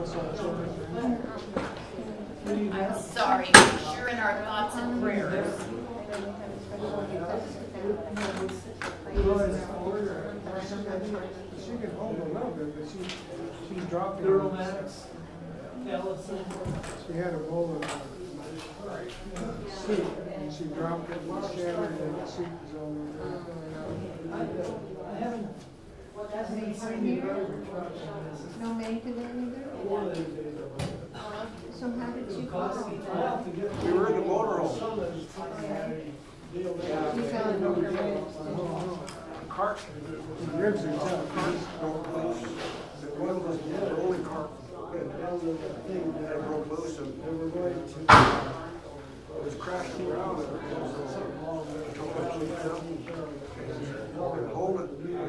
I'm sorry, but you're in our thoughts and prayers. She can hold a little bit, but she, she's dropping. Duramax, Allison. She had a bowl of uh, soup, and she dropped it, and shattered, and the soup was all over. I haven't, haven't seen the garbage in this. No May today either? Four days. So how did you It me go? twelve to get. We were in the motorhome. Someone's had a deal found it. Cart, The ribs are tough. the one was the only cart the thing that broke loose and They were going to, it was crashing around. and it was, uh, took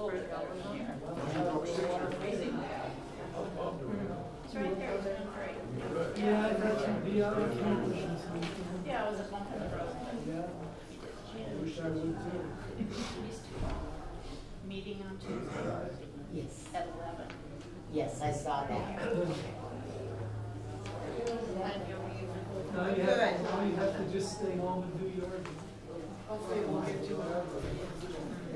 Yeah, I. Yeah. Yeah. Wish I would too. Meeting on Tuesday Yes, at eleven. yes, I saw that. You have, now you have to just stay home and do it.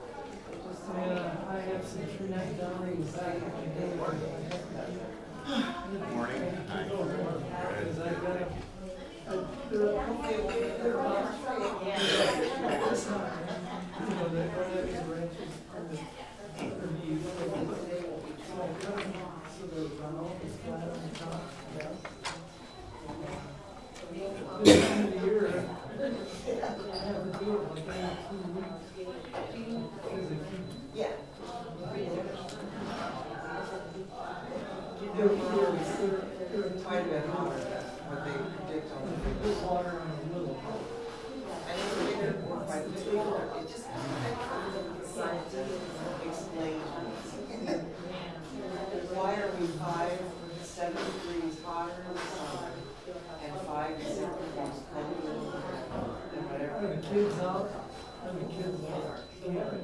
Yeah, I have some tree down in the back. Morning. Cause I got a, Okay, well, they're on the tree. you know, they run extra branches. For the- So they're round, flat on top. This time of the year, I have to do it like every two weeks. Cause they keep Yeah. They're, they on the. Water on a little. I never did it by the it just. Why are we five, seven degrees hotter in the summer and five degrees colder than Are the kids out? Are the kids out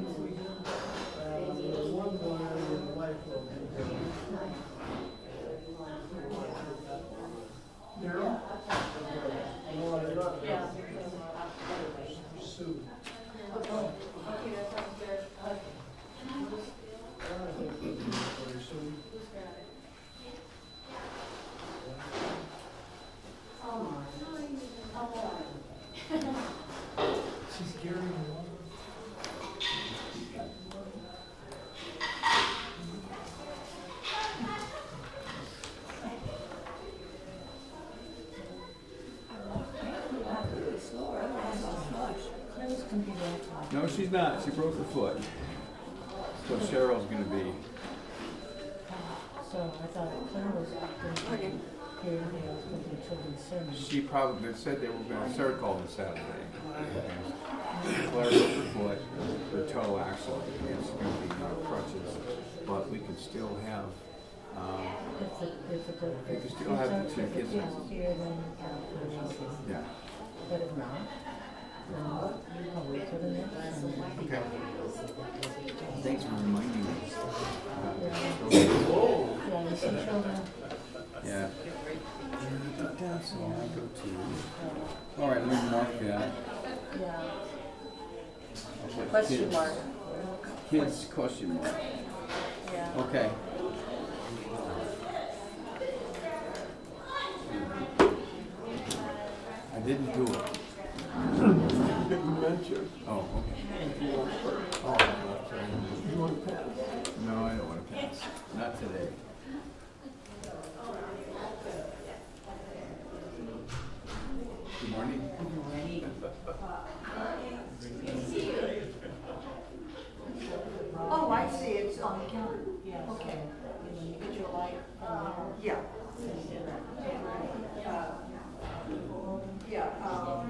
this? Uh, one boy and his wife will be Daryl? Yeah. Sue. She's carrying water. No, she's not. She broke her foot. So Cheryl's gonna be, So I thought Claire was going to be here, they was going to be children's sermon. she probably, they said they were gonna start calling this Saturday. Claire broke her foot, her toe actually, and she's gonna be on crutches. But we can still have, um, If the, if the, You if can still have the two are, if the kids. kids here, then, uh, yeah. but if not, then you can wait till the next Sunday. Okay. Thanks for reminding me. Yeah, you see children, Yeah. So I go to, all right, let me mark that. yeah. I'll Question kids- mark. Kids, question mark. Yeah. Okay. I didn't do it. Didn't oh, mention. Oh, okay. If you want first. Oh, that's. You want to pass? No, I don't want to pass. Not today. Good morning. Oh, I see, it's on the counter. Okay. Get your light from Yeah. Uh, Yeah, um,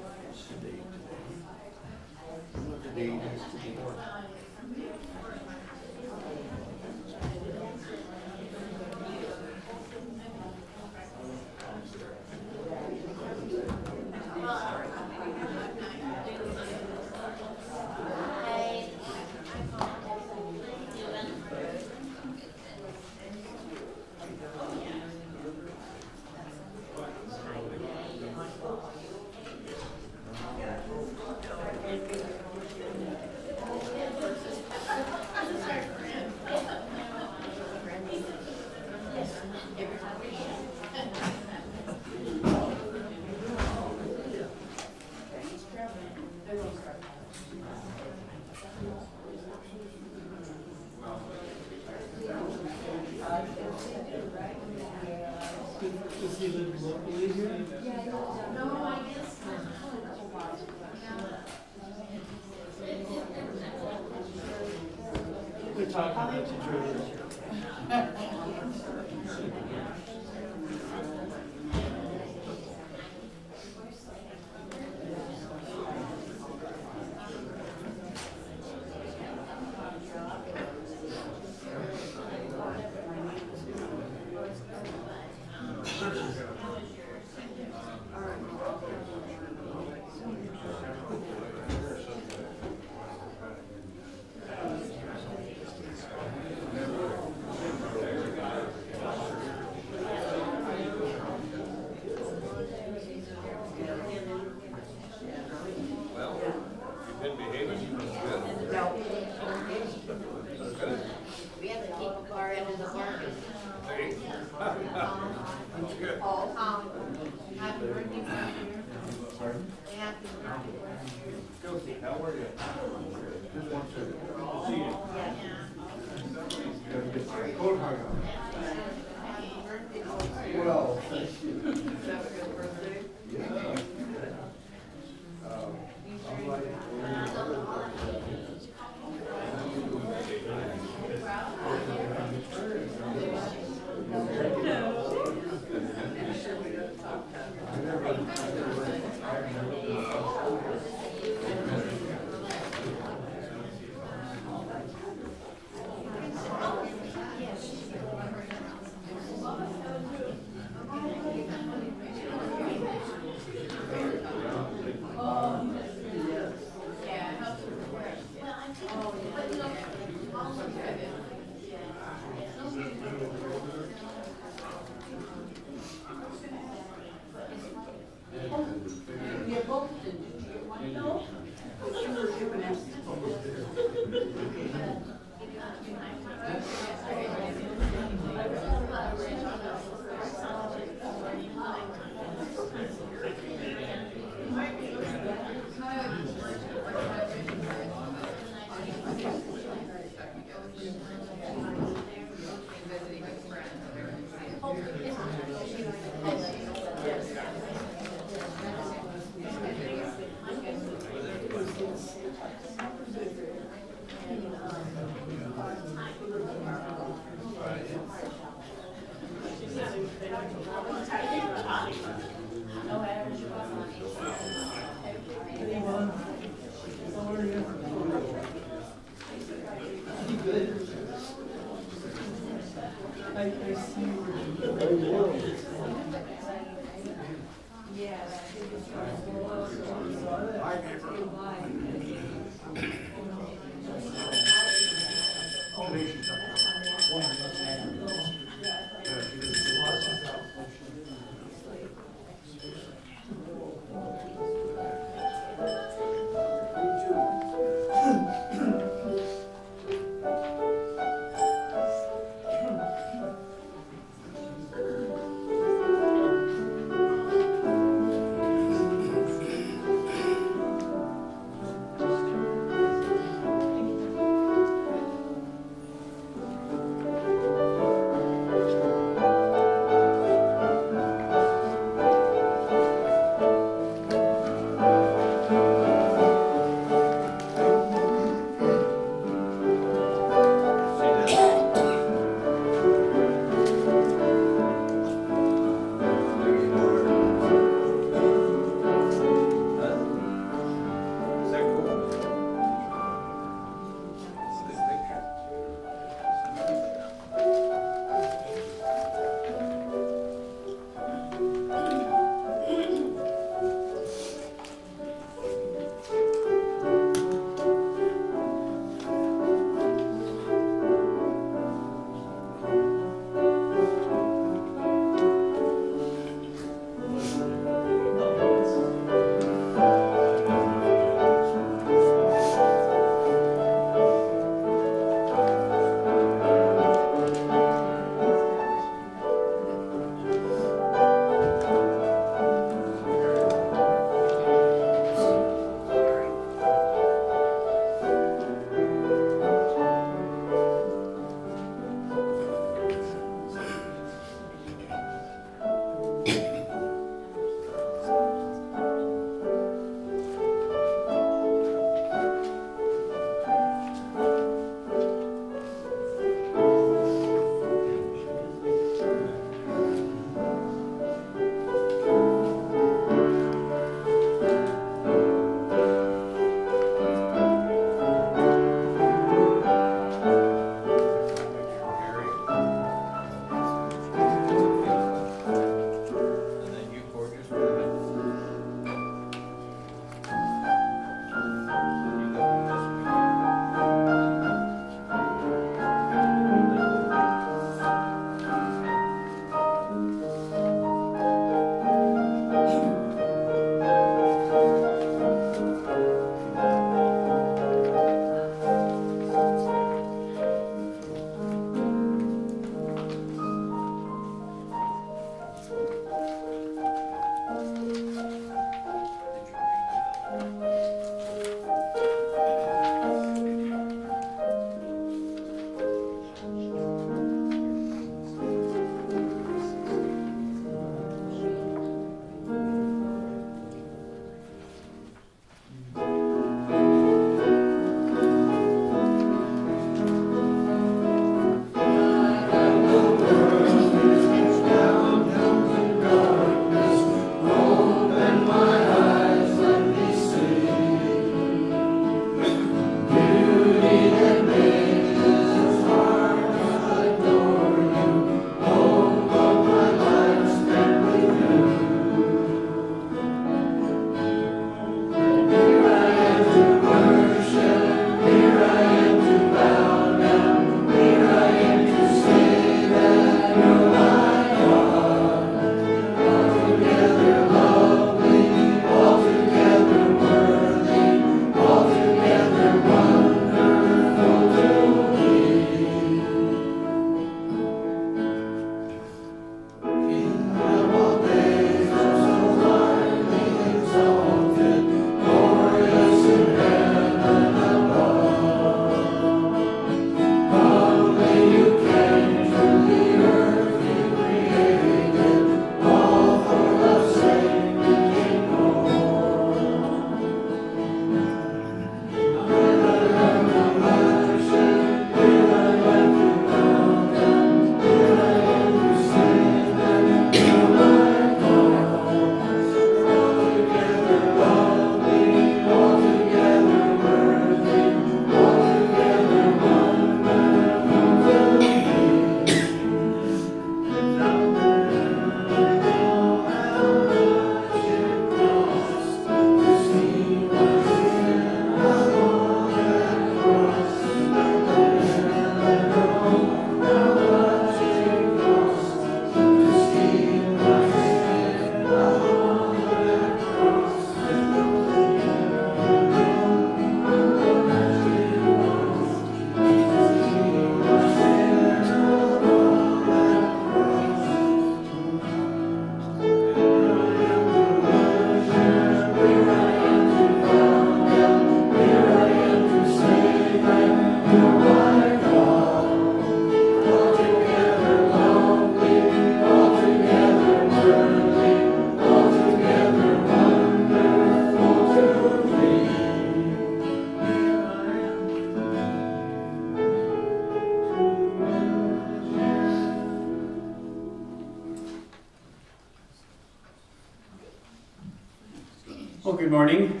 good morning.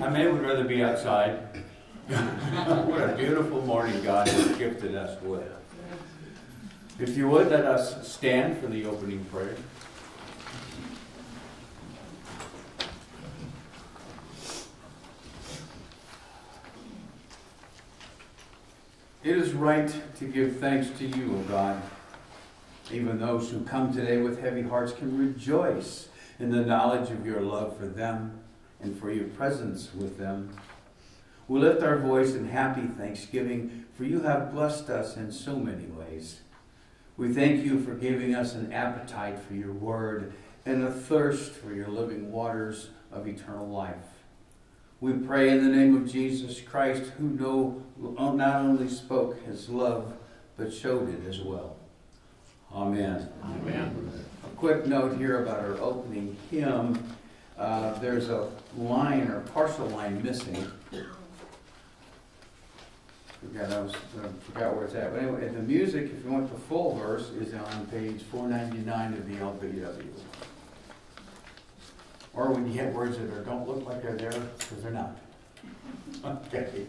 I may would rather be outside. what a beautiful morning God has gifted us with. If you would, let us stand for the opening prayer. It is right to give thanks to you, O God. Even those who come today with heavy hearts can rejoice in the knowledge of your love for them and for your presence with them. We lift our voice in happy thanksgiving, for you have blessed us in so many ways. We thank you for giving us an appetite for your word and a thirst for your living waters of eternal life. We pray in the name of Jesus Christ, who not only spoke his love, but showed it as well. Amen. Amen. A quick note here about our opening hymn. Uh, there's a line or partial line missing. Forgot, I was, uh, forgot where it's at. But anyway, the music, if you want the full verse, is on page 499 of the LBW. Or when you get words that are, don't look like they're there, because they're not. Okay.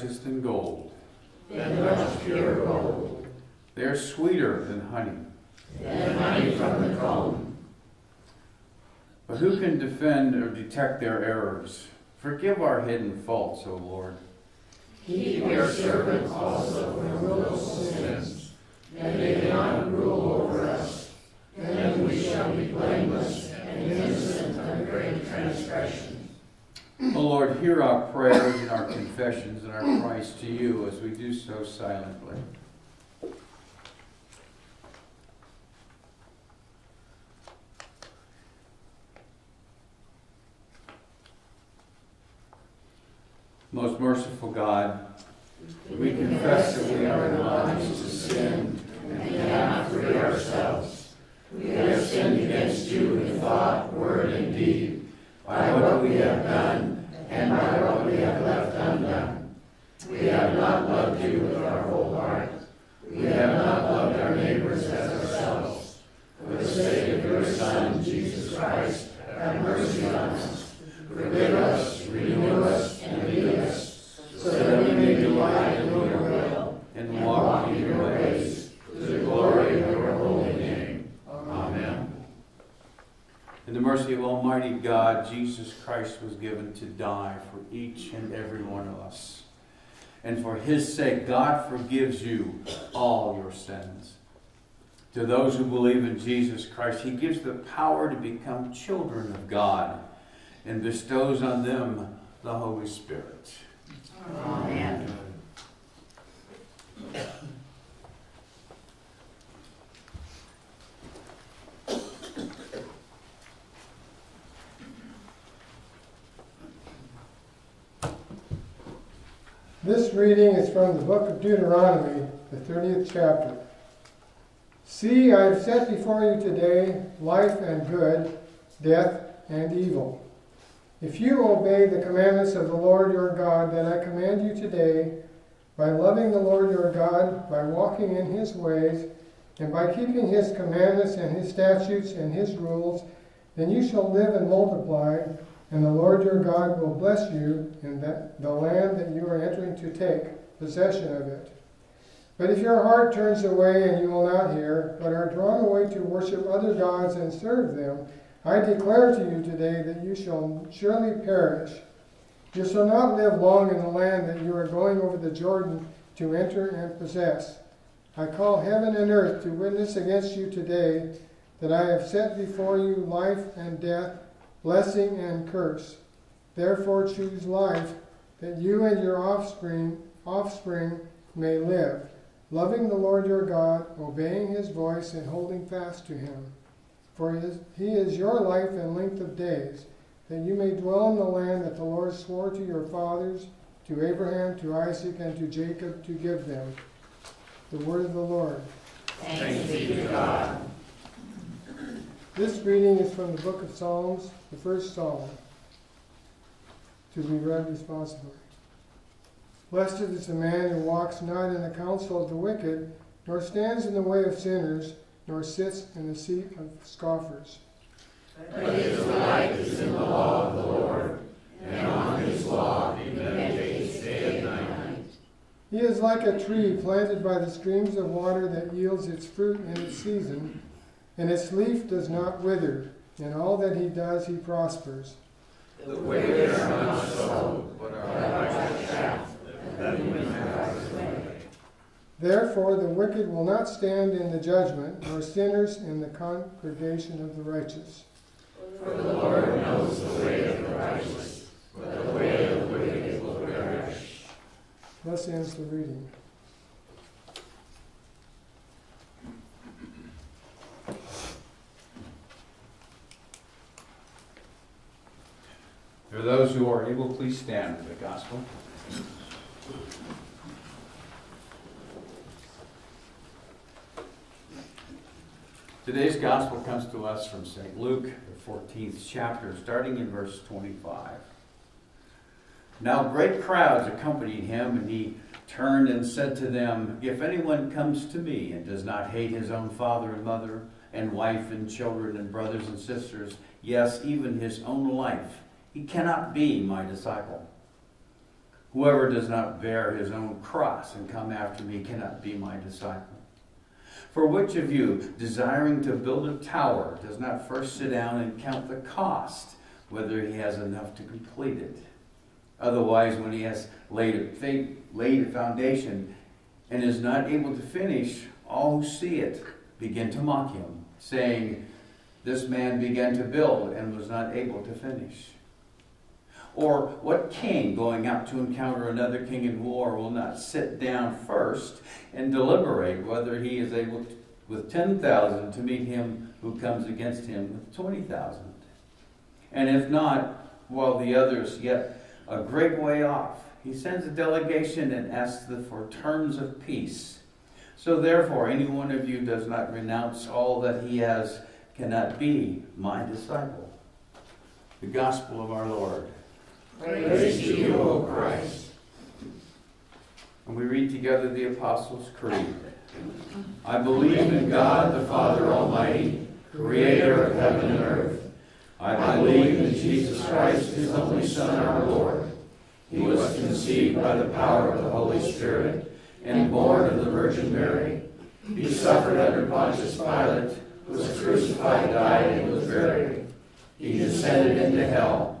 Precious than gold. Than much pure gold, They are sweeter than honey. than honey from the comb. But who can defend or detect their errors? Forgive our hidden faults, O Lord. Keep your servants also from wilful sins, and they do not rule over us. Then we shall be blameless and innocent of great transgression. O Lord, hear our prayers and our confessions and our cries to you as we do so silently. Most merciful God, we confess that we are obliged to sin and have free ourselves. We have sinned against you in thought, word, and deed, by what we have done and by what we have left undone. We have not loved you with our whole heart. We have not loved our neighbors as ourselves. For the sake of your Son, Jesus Christ, have mercy on us. Forgive us, renew us, and lead us, so that we may delight in your will And walk in your ways. to the glory of your holy name. Amen. In the mercy of Almighty God, Jesus Christ was given to die for each and every one of us. And for his sake, God forgives you all your sins. To those who believe in Jesus Christ, he gives the power to become children of God and bestows on them the Holy Spirit. Amen. This reading is from the book of Deuteronomy, the 30th chapter. See, I have set before you today life and good, death and evil. If you obey the commandments of the Lord your God that I command you today, by loving the Lord your God, by walking in his ways, and by keeping his commandments and his statutes and his rules, then you shall live and multiply, and the Lord your God will bless you in that, the land that you are entering to take possession of it. But if your heart turns away and you will not hear, but are drawn away to worship other gods and serve them, I declare to you today that you shall surely perish. You shall not live long in the land that you are going over the Jordan to enter and possess. I call heaven and earth to witness against you today that I have set before you life and death, blessing and curse. Therefore choose life, that you and your offspring offspring may live, loving the Lord your God, obeying his voice and holding fast to him. For he is your life and length of days, that you may dwell in the land that the Lord swore to your fathers, to Abraham, to Isaac, and to Jacob to give them. The word of the Lord. Thanks be to God. This reading is from the book of Psalms, the first psalm, to be read responsibly. Blessed is the man who walks not in the counsel of the wicked, nor stands in the way of sinners, nor sits in the seat of scoffers. But his delight is in the law of the Lord, and on his law he meditates day and night. He is like a tree planted by the streams of water that yields its fruit in its season, and its leaf does not wither. In all that he does, he prospers. The wicked are not so, but are like the chaff that wind drives away. Therefore, the wicked will not stand in the judgment, nor sinners in the congregation of the righteous. For the Lord knows the way of the righteous, but the way of the wicked will perish. Thus ends the reading. For those who are able, please stand for the gospel. Today's gospel comes to us from St. Luke, the 14th chapter, starting in verse 25. Now great crowds accompanied him, and he turned and said to them, If anyone comes to me and does not hate his own father and mother, and wife and children and brothers and sisters, yes, even his own life, he cannot be my disciple. Whoever does not bear his own cross and come after me cannot be my disciple. For which of you, desiring to build a tower, does not first sit down and count the cost, whether he has enough to complete it? Otherwise, when he has laid a, laid a foundation and is not able to finish, all who see it begin to mock him, saying, This man began to build and was not able to finish. Or what king going out to encounter another king in war will not sit down first and deliberate whether he is able to, with 10,000 to meet him who comes against him with 20,000? And if not, while the others yet a great way off, he sends a delegation and asks for terms of peace. So therefore, any one of you does not renounce all that he has cannot be my disciple. The gospel of our Lord. Praise to you, O Christ. And we read together the Apostles' Creed. I Believe in God the Father Almighty, creator of heaven and earth. I believe in Jesus Christ, his only Son, our Lord. He was conceived by the power of the Holy Spirit and born of the Virgin Mary. He suffered under Pontius Pilate, was crucified, died, and was buried. He descended into hell.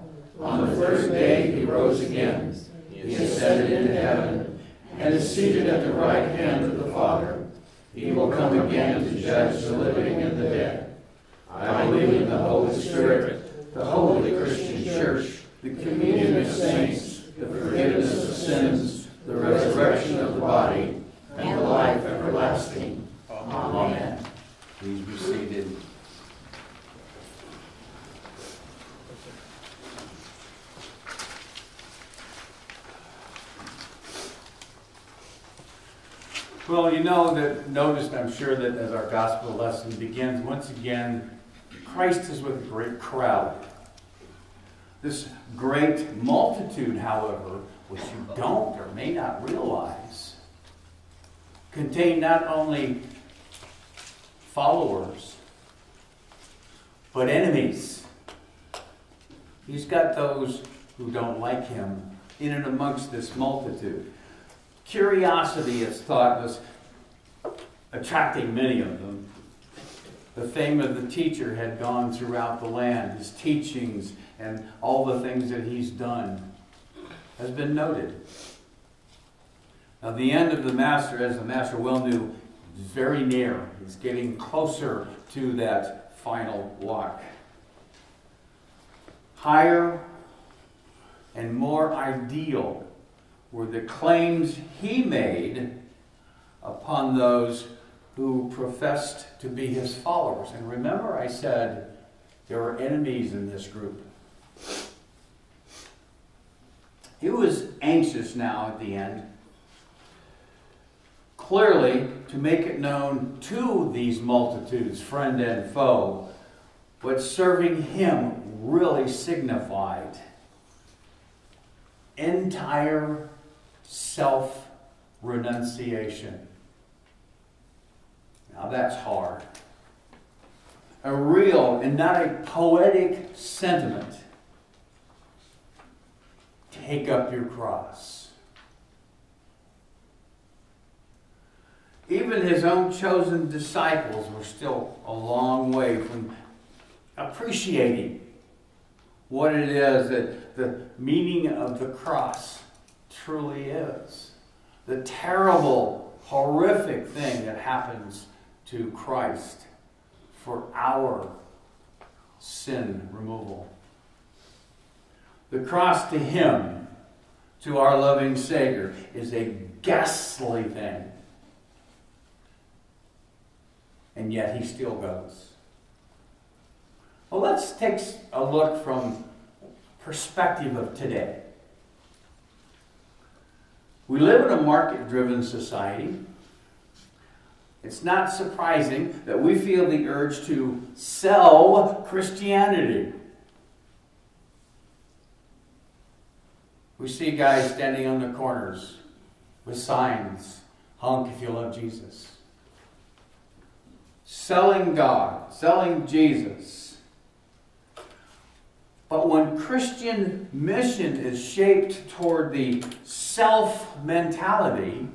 On the first day he rose again. He ascended into heaven and is seated at the right hand of the Father. He will come again to judge the living and the dead. I believe in the Holy Spirit, the holy Christian church, the communion of saints, the forgiveness of sins, the resurrection of the body, and the life everlasting. Amen. Please be seated. Well, you know that, noticed, I'm sure that as our gospel lesson begins, once again, Christ is with a great crowd. This great multitude, however, which you don't or may not realize, contain not only followers, but enemies. He's got those who don't like him in and amongst this multitude. Curiosity, it's thought, was attracting many of them. The fame of the teacher had gone throughout the land. His teachings and all the things that he's done has been noted. Now, the end of the master, as the master well knew, is very near. He's getting closer to that final walk. Higher and more ideal were the claims he made upon those who professed to be his followers. And remember, I said there were enemies in this group. He was anxious now at the end, clearly to make it known to these multitudes, friend and foe, what serving him really signified entire self renunciation. Now that's hard. A real and not a poetic sentiment. Take up your cross. Even his own chosen disciples were still a long way from appreciating what it is that the meaning of the cross truly is. The terrible, horrific thing that happens to Christ for our sin removal. The cross to Him, to our loving Savior, is a ghastly thing. And yet He still goes. Well, let's take a look from perspective of today. We live in a market driven society. It's not surprising that we feel the urge to sell Christianity. We see guys standing on the corners with signs honk if you love Jesus. Selling God, selling Jesus. But when Christian mission is shaped toward the self mentality,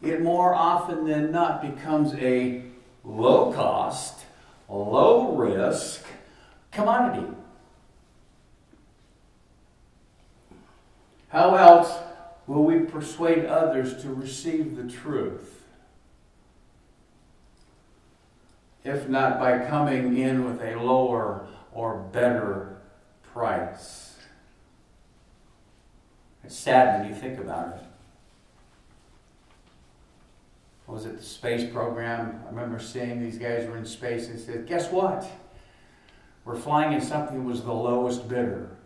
it more often than not becomes a low cost, low risk commodity. How else will we persuade others to receive the truth? If not by coming in with a lower or better price. It's sad when you think about it. What was it the space program? I remember seeing these guys were in space and said, Guess what? We're flying in something that was the lowest bidder.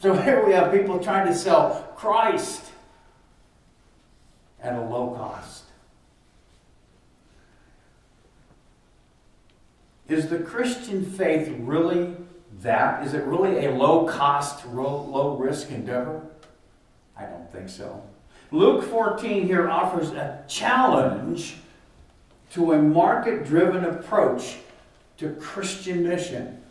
So here we have people trying to sell Christ at a low cost. Is the Christian faith really that? Is it really a low cost, low risk endeavor? I don't think so. Luke 14 here offers a challenge to a market driven approach to Christian mission.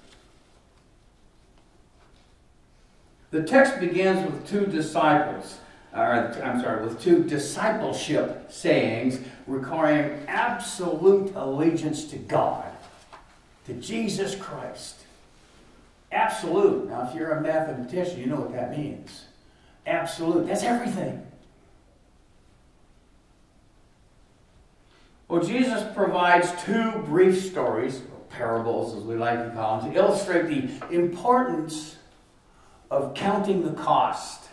The text begins with two disciples, or I'm sorry, with two discipleship sayings requiring absolute allegiance to God, to Jesus Christ. Absolute. Now, if you're a mathematician, you know what that means. Absolute. That's everything. Well, Jesus provides two brief stories, or parables as we like to call them, to illustrate the importance of counting the cost,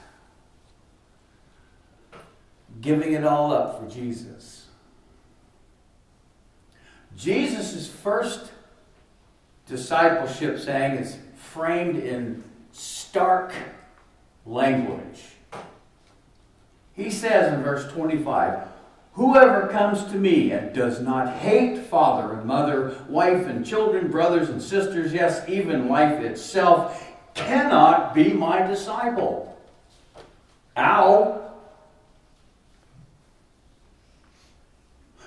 giving it all up for Jesus. Jesus' first discipleship saying is framed in stark language. He says in verse 25, Whoever comes to me and does not hate father and mother, wife and children, brothers and sisters, yes, even life itself, cannot be my disciple. Ow!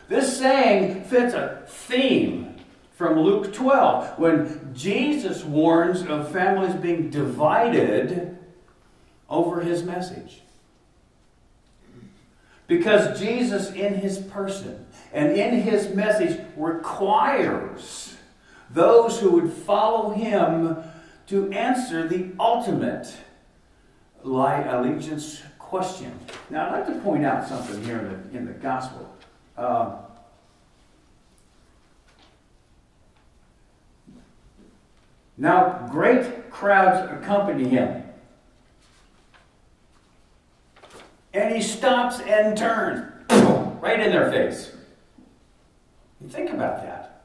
This saying fits a theme from Luke 12 when Jesus warns of families being divided over his message. Because Jesus, in his person and in his message, requires those who would follow him to answer the ultimate allegiance question. Now, I'd like to point out something here in the, in the gospel. Uh, now, great crowds accompany him. And he stops and turns right in their face. You think about that.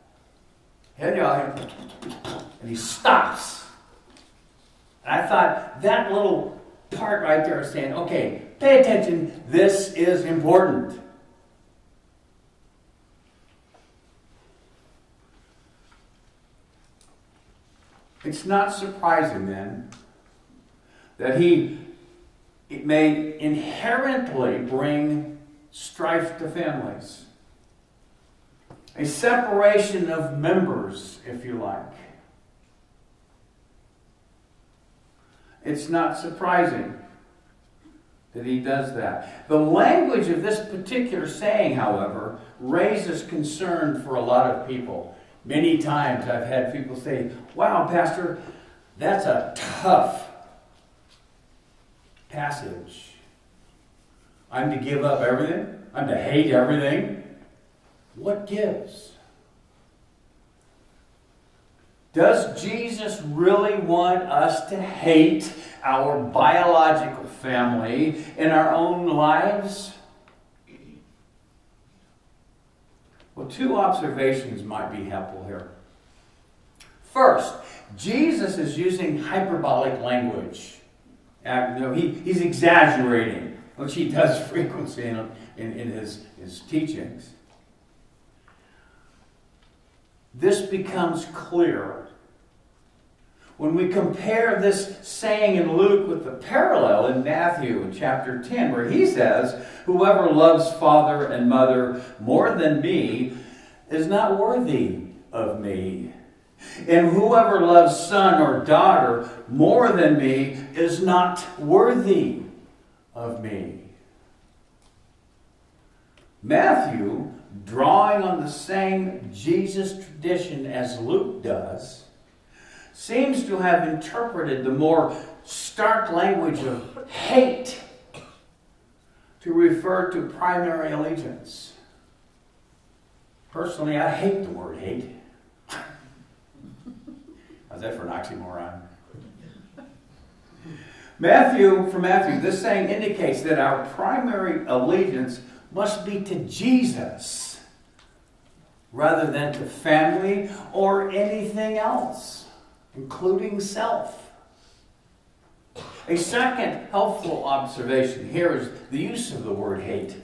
And he stops. And I thought that little part right there is saying, okay, pay attention, this is important. It's not surprising then that he it may inherently bring strife to families. A separation of members, if you like. It's not surprising that he does that. The language of this particular saying, however, raises concern for a lot of people. Many times I've had people say, Wow, Pastor, that's a tough passage. I'm to give up everything? I'm to hate everything? What gives? Does Jesus really want us to hate our biological family in our own lives? Well, two observations might be helpful here. First, Jesus is using hyperbolic language. Uh, you know, he, he's exaggerating, which he does frequently in, in, in his, his teachings. This becomes clear when we compare this saying in Luke with the parallel in Matthew in chapter 10, where he says, Whoever loves father and mother more than me is not worthy of me. And whoever loves son or daughter more than me is not worthy of me. Matthew, drawing on the same Jesus tradition as Luke does, seems to have interpreted the more stark language of hate to refer to primary allegiance. Personally, I hate the word hate. How's that for an oxymoron? Matthew, from Matthew, this saying indicates that our primary allegiance must be to Jesus rather than to family or anything else, including self. A second helpful observation here is the use of the word hate.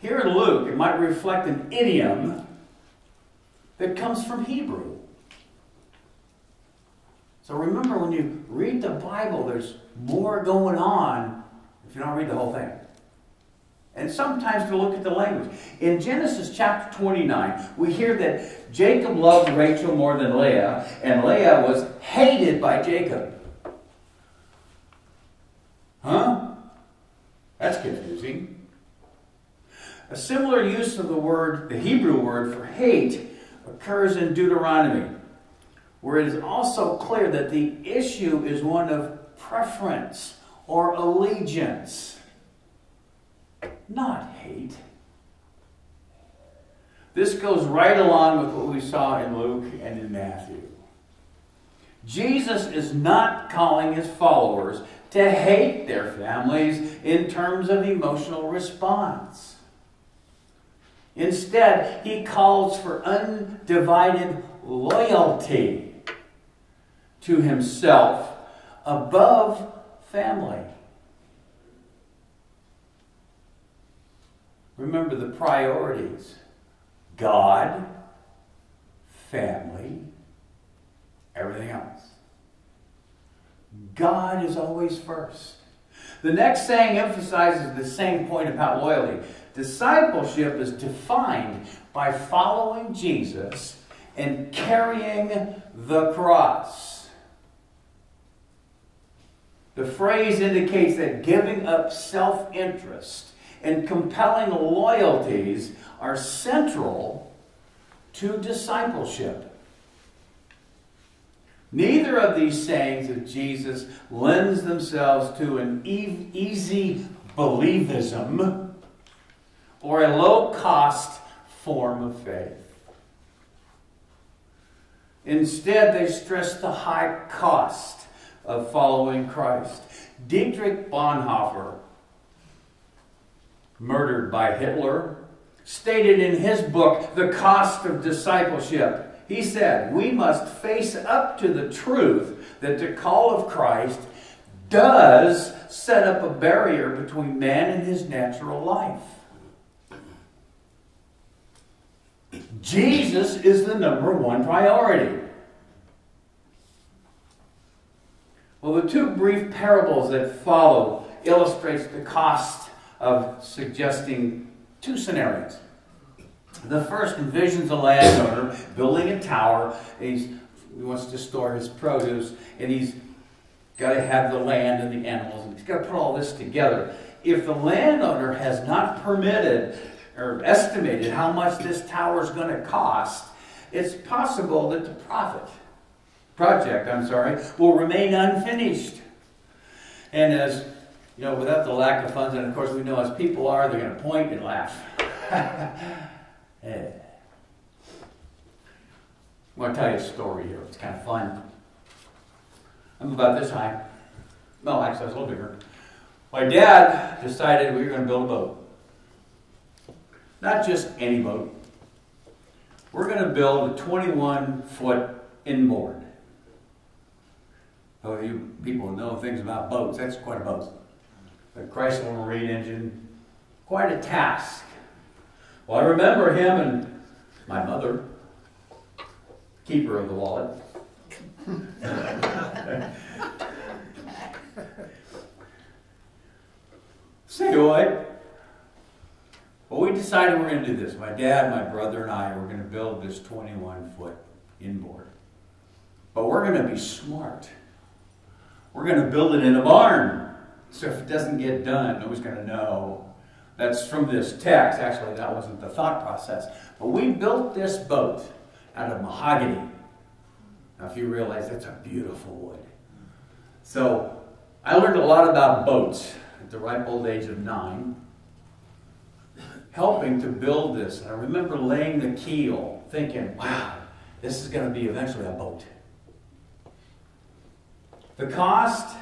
Here in Luke, it might reflect an idiom that comes from Hebrew. So remember, when you read the Bible, there's more going on if you don't read the whole thing. And sometimes to look at the language. In Genesis chapter 29, we hear that Jacob loved Rachel more than Leah, and Leah was hated by Jacob. Huh? That's confusing. A similar use of the word, the Hebrew word for hate, occurs in Deuteronomy, where it is also clear that the issue is one of preference or allegiance, not hate. This goes right along with what we saw in Luke and in Matthew. Jesus is not calling his followers to hate their families in terms of emotional response. Instead, he calls for undivided loyalty to himself above family. Remember the priorities God, family, everything else. God is always first. The next saying emphasizes the same point about loyalty. Discipleship is defined by following Jesus and carrying the cross. The phrase indicates that giving up self interest and compelling loyalties are central to discipleship. Neither of these sayings of Jesus lends themselves to an e- easy believism or a low cost form of faith. Instead, they stress the high cost of following Christ. Dietrich Bonhoeffer, murdered by Hitler, stated in his book, The Cost of Discipleship he said, We must face up to the truth that the call of Christ does set up a barrier between man and his natural life. Jesus is the number one priority. Well, the two brief parables that follow illustrates the cost of suggesting two scenarios. The first envisions a landowner building a tower. He wants to store his produce, and he's got to have the land and the animals, and he's got to put all this together. If the landowner has not permitted or estimated how much this tower is going to cost, it's possible that the profit project, I'm sorry, will remain unfinished. And as you know, without the lack of funds, and of course we know as people are, they're going to point and laugh. Yeah. I'm going to tell you a story here. It's kind of fun. I'm about this high. No, actually, I was a little bigger. My dad decided we were going to build a boat. Not just any boat. We're going to build a 21 foot inboard. Oh, you people know things about boats. That's quite a boat. A Chrysler Marine engine. Quite a task. Well, I remember him and my mother, keeper of the wallet. Say what? Well, we decided we're going to do this. My dad, my brother, and I were going to build this 21 foot inboard. But we're going to be smart. We're going to build it in a barn. So if it doesn't get done, nobody's going to know that's from this text. Actually, that wasn't the thought process. But we built this boat out of mahogany. Now, if you realize that's a beautiful wood. So, I learned a lot about boats at the ripe old age of nine, helping to build this. And I remember laying the keel, thinking, wow, this is going to be eventually a boat. The cost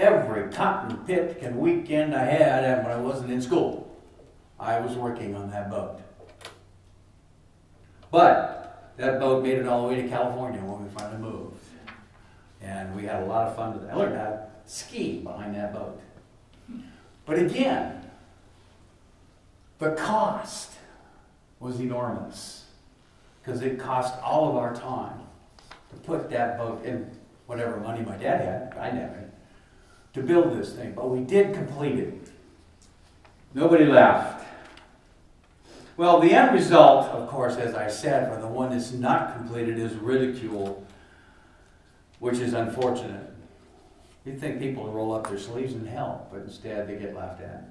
every cotton pick and weekend I had when I wasn't in school. I was working on that boat. But that boat made it all the way to California when we finally moved. And we had a lot of fun with it. I learned how to ski behind that boat. But again, The cost was enormous because it cost all of our time to put that boat in whatever money my dad had, I never, to build this thing. But we did complete it. Nobody laughed. Well, the end result, of course, as I said, for the one that's not completed is ridicule, which is unfortunate. You'd think people would roll up their sleeves and help, but instead they get laughed at.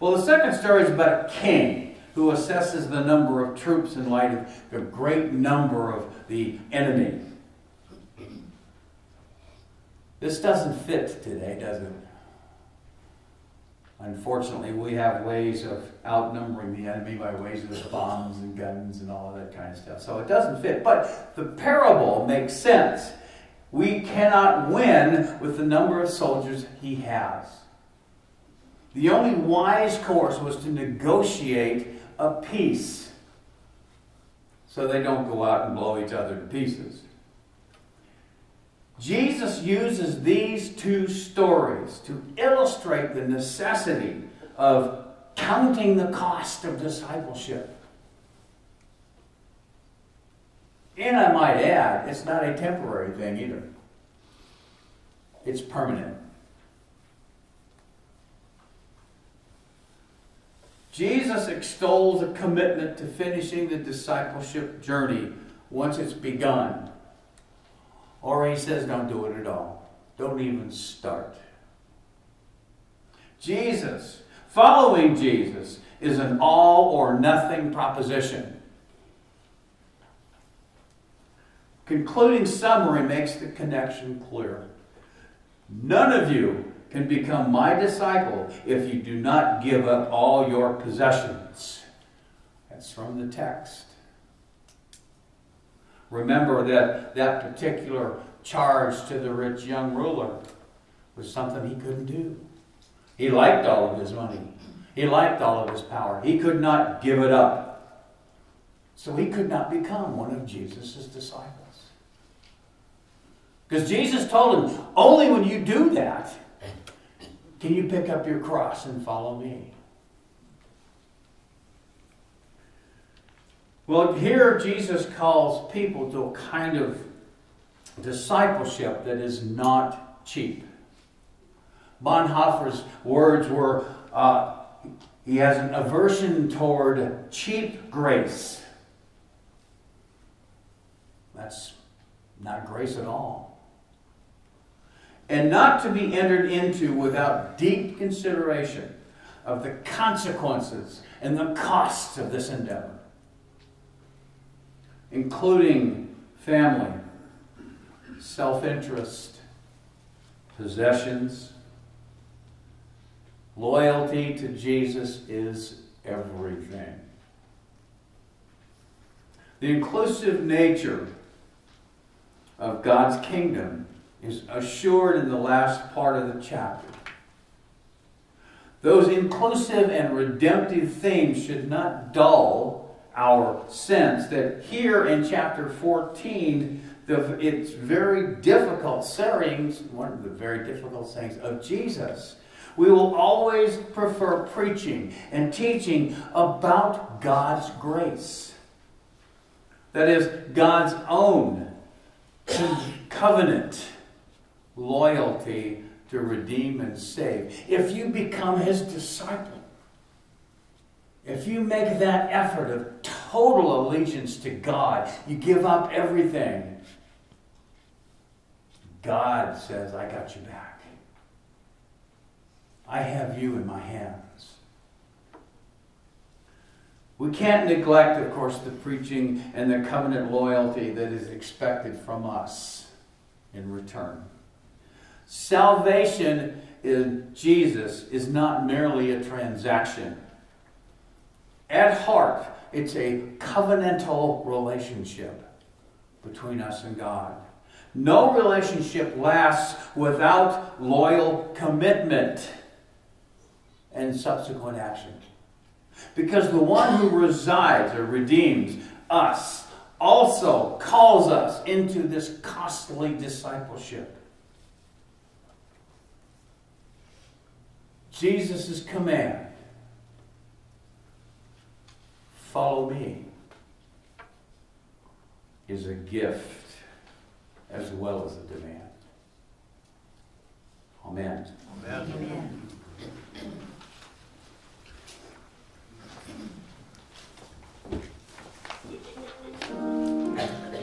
Well, the second story is about a king who assesses the number of troops in light of the great number of the enemy. This doesn't fit today, does it? Unfortunately, we have ways of outnumbering the enemy by ways of bombs and guns and all of that kind of stuff. So it doesn't fit. But the parable makes sense. We cannot win with the number of soldiers he has. The only wise course was to negotiate a peace so they don't go out and blow each other to pieces. Jesus uses these two stories to illustrate the necessity of counting the cost of discipleship. And I might add, it's not a temporary thing either, it's permanent. Jesus extols a commitment to finishing the discipleship journey once it's begun. Or he says, don't do it at all. Don't even start. Jesus, following Jesus, is an all or nothing proposition. Concluding summary makes the connection clear. None of you can become my disciple if you do not give up all your possessions. That's from the text. Remember that that particular charge to the rich young ruler was something he couldn't do. He liked all of his money. He liked all of his power. He could not give it up. So he could not become one of Jesus' disciples. Because Jesus told him, only when you do that can you pick up your cross and follow me. Well, here Jesus calls people to a kind of discipleship that is not cheap. Bonhoeffer's words were uh, he has an aversion toward cheap grace. That's not grace at all. And not to be entered into without deep consideration of the consequences and the costs of this endeavor, including family, self interest, possessions. Loyalty to Jesus is everything. The inclusive nature of God's kingdom is assured in the last part of the chapter. Those inclusive and redemptive themes should not dull our sense that here in chapter 14, the, it's very difficult sayings, one of the very difficult sayings of Jesus. We will always prefer preaching and teaching about God's grace. That is, God's own covenant loyalty to redeem and save. If you become his disciple, if you make that effort of total allegiance to God, you give up everything, God says, I got you back. I have you in my hands. We can't neglect, of course, the preaching and the covenant loyalty that is expected from us in return. Salvation in Jesus is not merely a transaction. At heart, it's a covenantal relationship between us and God. No relationship lasts without loyal commitment and subsequent action. Because the one who resides or redeems us also calls us into this costly discipleship. Jesus' command follow me is a gift as well as a demand. Amen. Amen. Heavenly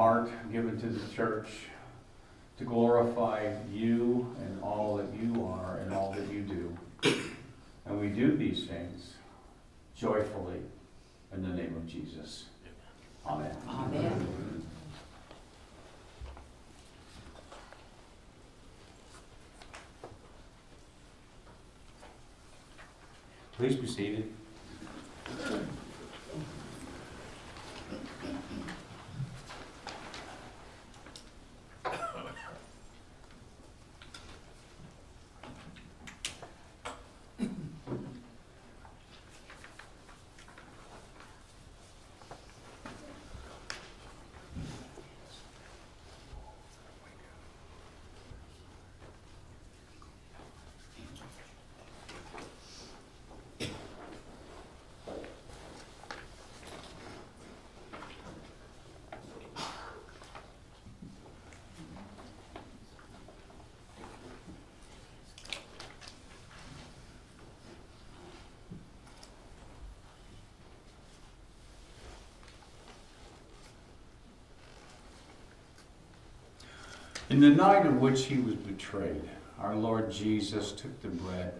heart given to the church to glorify you and all that you are and all that you do. And we do these things joyfully in the name of Jesus. Amen. Amen. Please be seated. In the night in which he was betrayed, our Lord Jesus took the bread.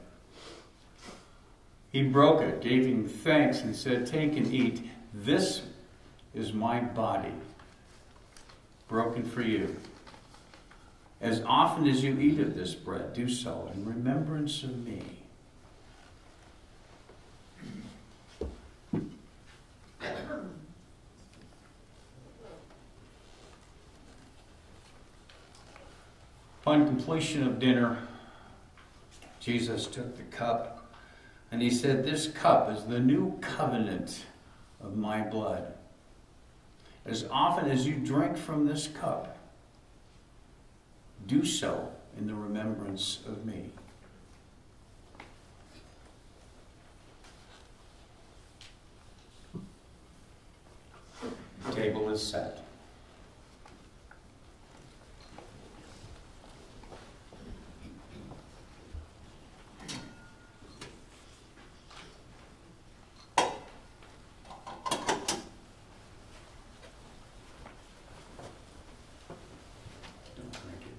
He broke it, gave him thanks, and said, Take and eat. This is my body, broken for you. As often as you eat of this bread, do so in remembrance of me. Upon completion of dinner, Jesus took the cup and he said, This cup is the new covenant of my blood. As often as you drink from this cup, do so in the remembrance of me. The table is set. Don't drink it.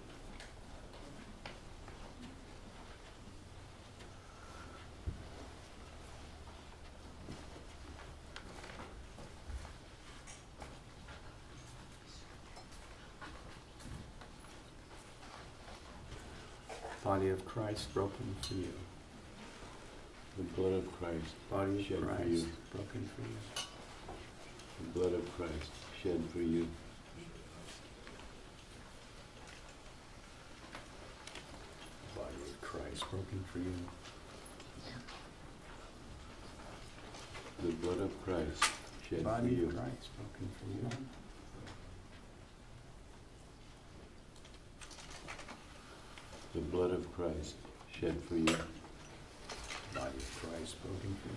Body of Christ broken for you. The blood of Christ Body shed of for you. broken for you. The blood of Christ shed for you. Body of Christ broken for you. The blood of Christ shed for you. Body of Christ broken for you. The blood of Christ shed for you. Body of Christ broken for you.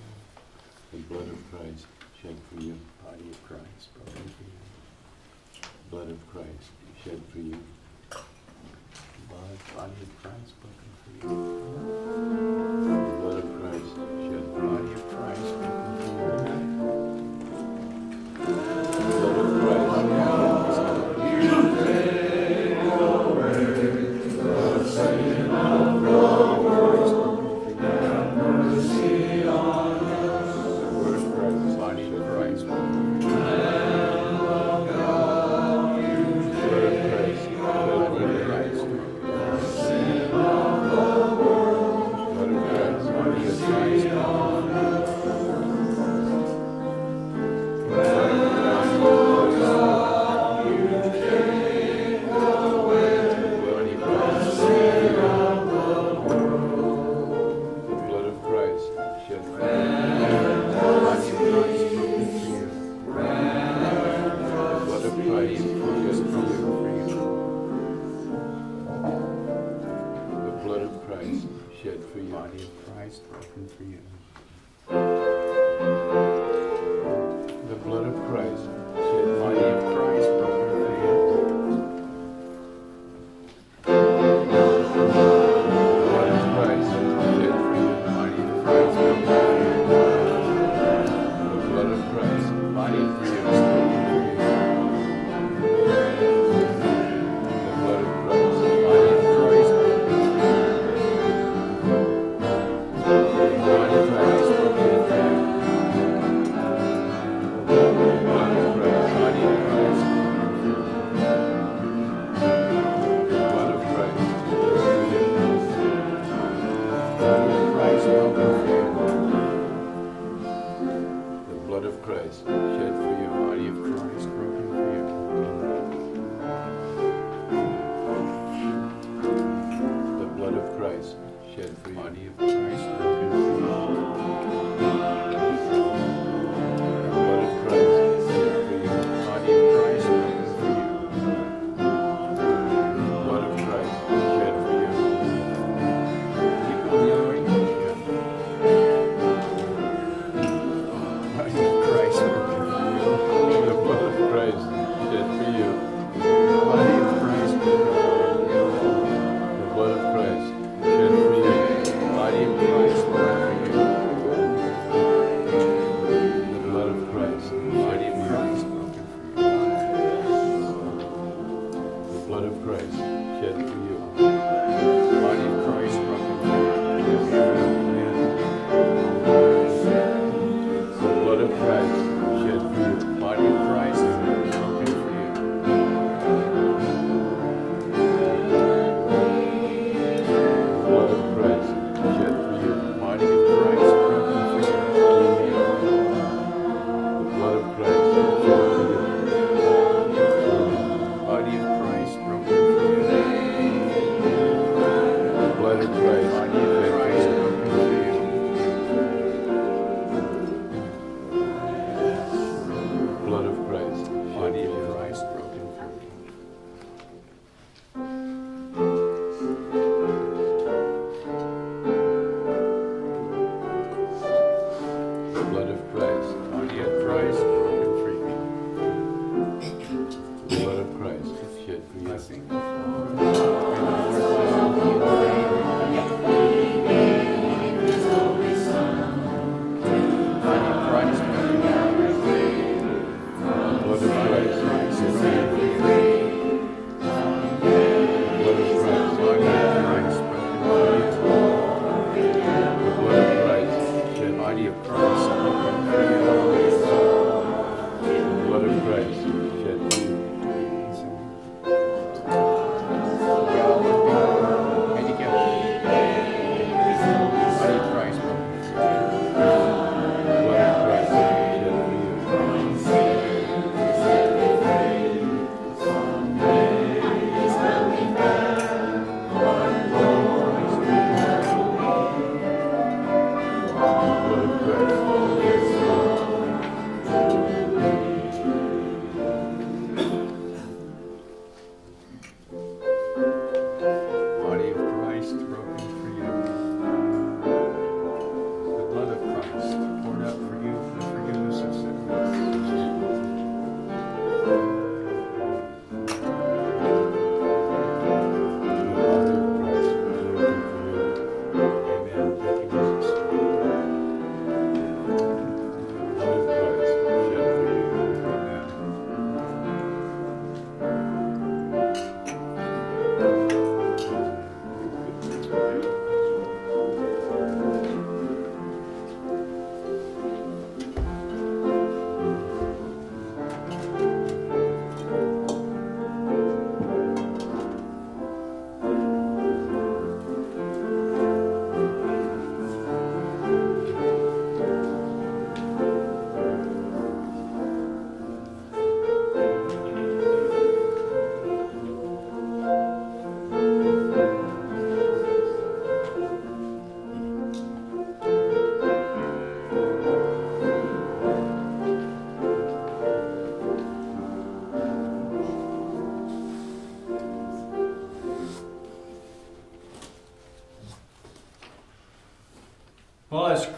The blood of Christ shed for you. Body of Christ broken for you. Blood of Christ shed for you. Blood, body of Christ broken for you. The blood of Christ shed for you.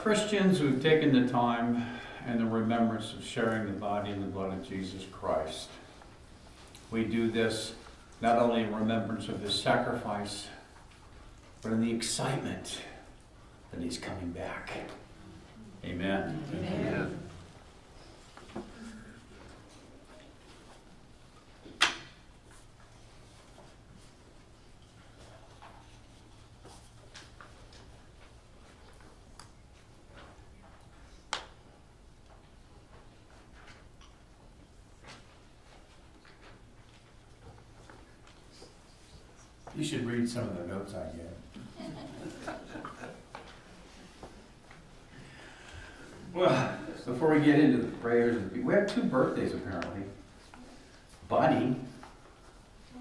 Christians, who've taken the time and the remembrance of sharing the body and the blood of Jesus Christ. We do this not only in remembrance of his sacrifice, but in the excitement that he's coming back. Amen. Amen. You should read some of the notes I get. Well, before we get into the prayers, we have two birthdays apparently. Bunny,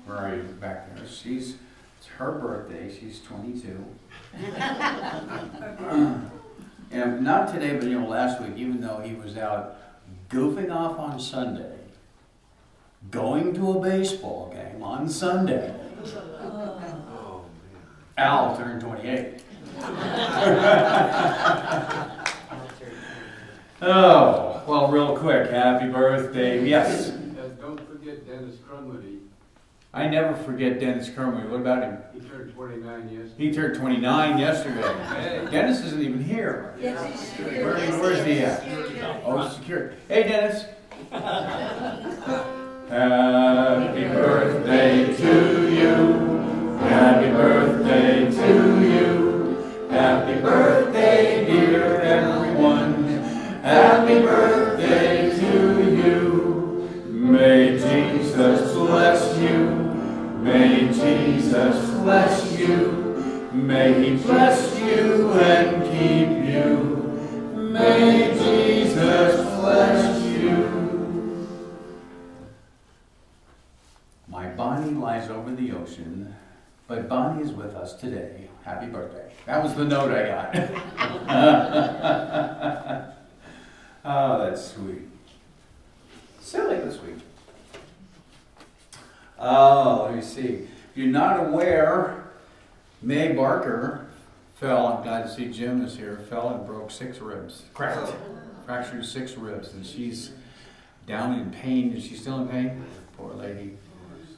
you back there? She's it's her birthday. She's 22. and not today, but you know, last week, even though he was out goofing off on Sunday, going to a baseball game on Sunday. Al turned 28. oh, well, real quick, happy birthday. Yes. don't forget Dennis Crumley. I never forget Dennis Kermley. What about him? He turned 29 yesterday. He turned 29 yesterday. Hey. Dennis isn't even here. Yes, he's Where, where's he at? Oh, secure. Hey, Dennis. Happy birthday to you. Happy birthday to you. Happy birthday, dear everyone. Happy birthday to you. May Jesus bless you. May Jesus bless you. May he bless you and keep you. May Jesus bless you. My Bonnie lies over the ocean, but Bonnie is with us today. Happy birthday. That was the note I got. oh, that's sweet. Silly but sweet. Oh, let me see. If you're not aware, May Barker fell, I'm glad to see Jim is here, fell and broke six ribs. Cracked. Oh. Fractured six ribs, and she's down in pain. Is she still in pain? Poor lady.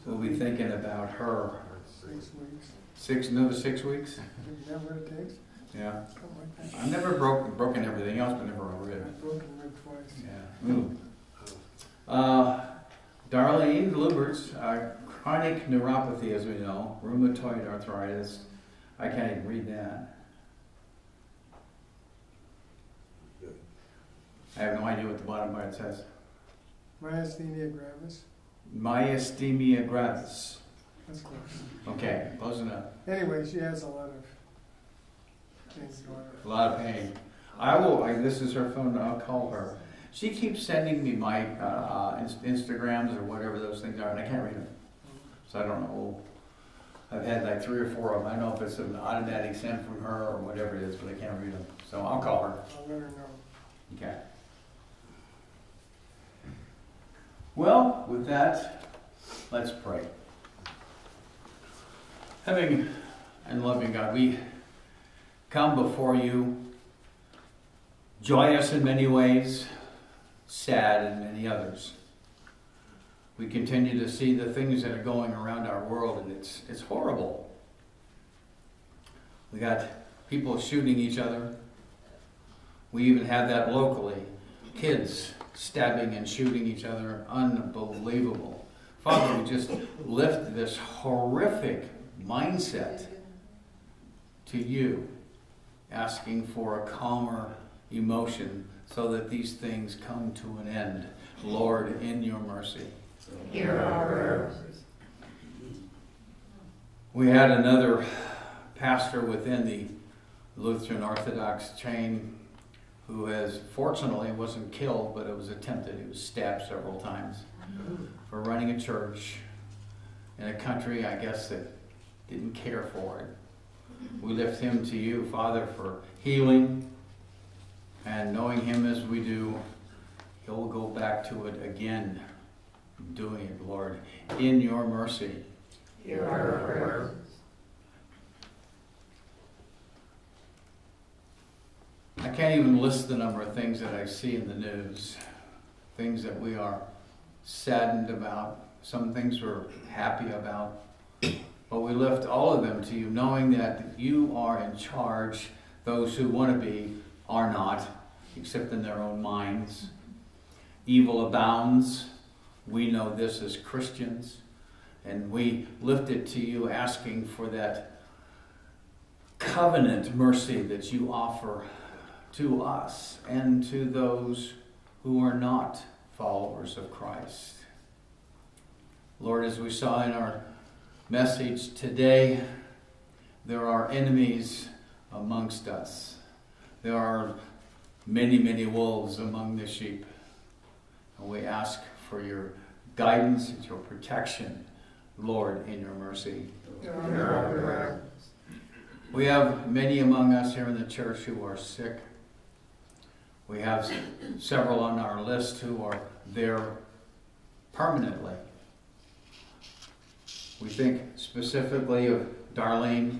We'll be thinking about her. Six weeks, Six, another six weeks? whatever it takes, Yeah. something like that. I've never broken, broken everything else, but never a rib. I've broken rib twice. Yeah. Ooh. Uh, Darlene Luberts, uh, chronic neuropathy, as we know, rheumatoid arthritis. I can't even read that. I have no idea what the bottom part says. Myasthenia gravis, Myasthenia gravis. That's close. Okay, close enough. Anyway, she has a lot of things going A lot of pain. I will. I, this is her phone. I'll call her. She keeps sending me my uh, uh, Inst- Instagrams or whatever those things are, and I can't read them. So I don't know. I've had like three or four of them. I don't know if it's an automatic send from her or whatever it is, but I can't read them. So I'll call her. I'll let her know. Okay. Well, with that, let's pray. Having and loving God, we come before you joyous in many ways, sad in many others. We continue to see the things that are going around our world, and it's, it's horrible. We got people shooting each other. We even have that locally. Kids stabbing and shooting each other. Unbelievable. Father, we just lift this horrific mindset to you, asking for a calmer emotion so that these things come to an end. Lord, in your mercy. Hear our prayers. We had another pastor within the Lutheran Orthodox chain who has fortunately wasn't killed, but it was attempted. He was stabbed several times for running a church in a country, I guess, that didn't care for it. We lift him to you, Father, for healing. And knowing him as we do, he'll go back to it again, doing it, Lord, in your mercy. Hear our prayers. I can't even list the number of things that I see in the news, things that we are saddened about, some things we're happy about. But we lift all of them to you, knowing that you are in charge. Those who want to be are not, except in their own minds. Evil abounds. We know this as Christians. And we lift it to you, asking for that covenant mercy that you offer to us and to those who are not followers of Christ. Lord, as we saw in our message today, there are enemies amongst us. There are many, many wolves among the sheep. And we ask for your guidance and your protection, Lord, in your mercy. We have many among us here in the church who are sick. We have several on our list who are there permanently. We think specifically of Darlene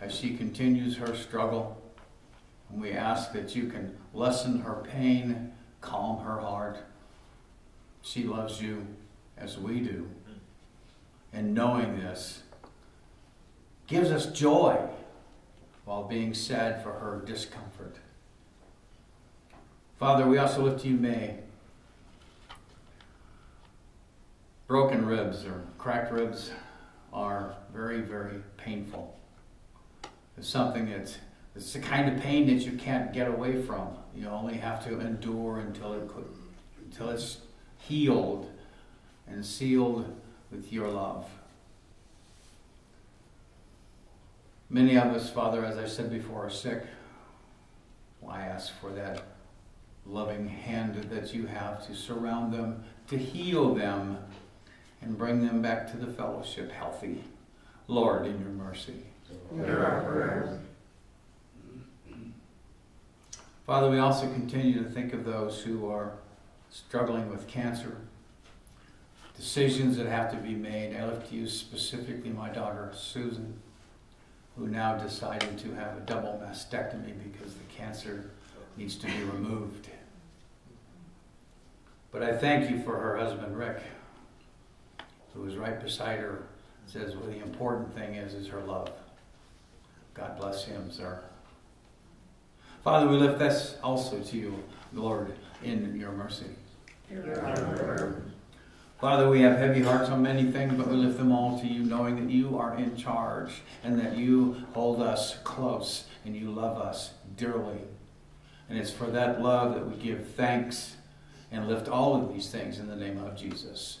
as she continues her struggle. And we ask that you can lessen her pain, calm her heart. She loves you as we do. And knowing this gives us joy while being sad for her discomfort. Father, we also lift to you May. Broken ribs or cracked ribs are very, very painful. It's something that's it's the kind of pain that you can't get away from. You only have to endure until it until it's healed and sealed with your love. Many of us, Father, as I said before, are sick. I ask for that loving hand that you have to surround them, to heal them, and bring them back to the fellowship healthy. Lord, in your mercy. Hear our prayers. Father, we also continue to think of those who are struggling with cancer, decisions that have to be made. I lift to you specifically my daughter, Susan, who now decided to have a double mastectomy because the cancer needs to be removed. But I thank you for her husband, Rick, who is right beside her, says, well, the important thing is, is her love. God bless him, sir. Father, we lift this also to you, Lord, in your mercy. Father, we have heavy hearts on many things, but we lift them all to you, knowing that you are in charge and that you hold us close and you love us dearly. And it's for that love that we give thanks and lift all of these things in the name of Jesus.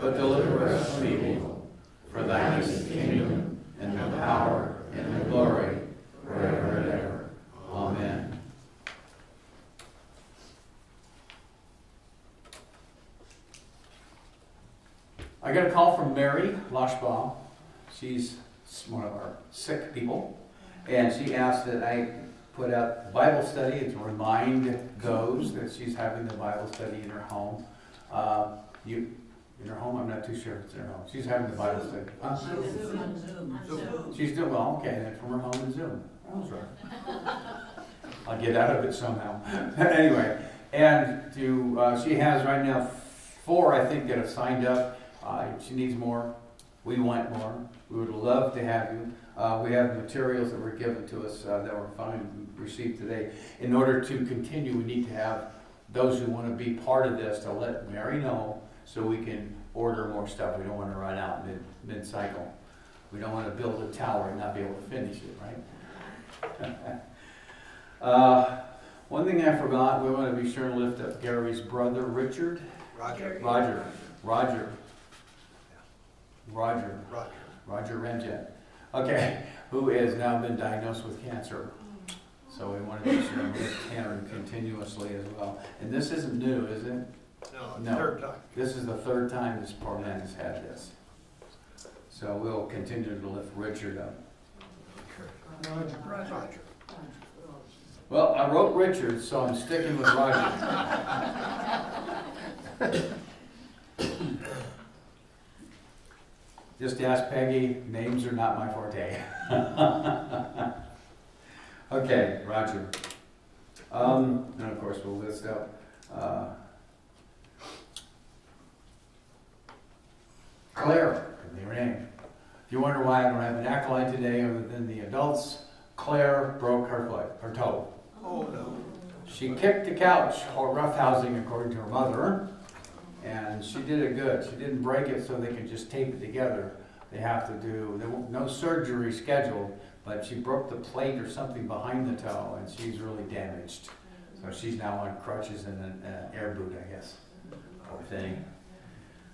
but deliver us from evil. For thine is the kingdom, and the power, and the glory, forever and ever. Amen. I got a call from Mary Loshbaum. She's one of our sick people. And she asked that I put out Bible study to remind those that she's having the Bible study in her home. Uh, you, in her home? I'm not too sure if it's in her home. She's having the Bible study. Huh? Zoom. Zoom. Zoom. She's doing well, okay, then from her home in Zoom. Was right. I'll get out of it somehow. anyway, and to uh, she has right now four, I think, that have signed up. Uh, she needs more. We want more. We would love to have you. Uh, we have materials that were given to us uh, that were found received today. In order to continue, we need to have those who want to be part of this to let Mary know so we can order more stuff. We don't want to run out mid mid cycle. We don't want to build a tower and not be able to finish it, right? uh, one thing I forgot, we want to be sure to lift up Gary's brother, Richard. Roger. Roger. Roger. Roger. Roger. Roger Remjet. Okay, who has now been diagnosed with cancer. So we wanted to share with Tanner continuously as well. And this isn't new, is it? No, No. third time. This is the third time this poor man has had this. So we'll continue to lift Richard up. Roger. Roger. Well, I wrote Richard, so I'm sticking with Roger. Just ask Peggy, names are not my forte. Okay, Roger. Um, and of course, we'll list out, uh, Claire, be her name. If you wonder why I don't have an acolyte today other than the adults, Claire broke her foot, her toe. Oh, no. She kicked the couch, or roughhousing according to her mother, and she did it good. She didn't break it so they could just tape it together. They have to do, there no surgery scheduled, but she broke the plate or something behind the toe, and she's really damaged. So she's now on crutches and an uh, air boot, I guess. Poor thing.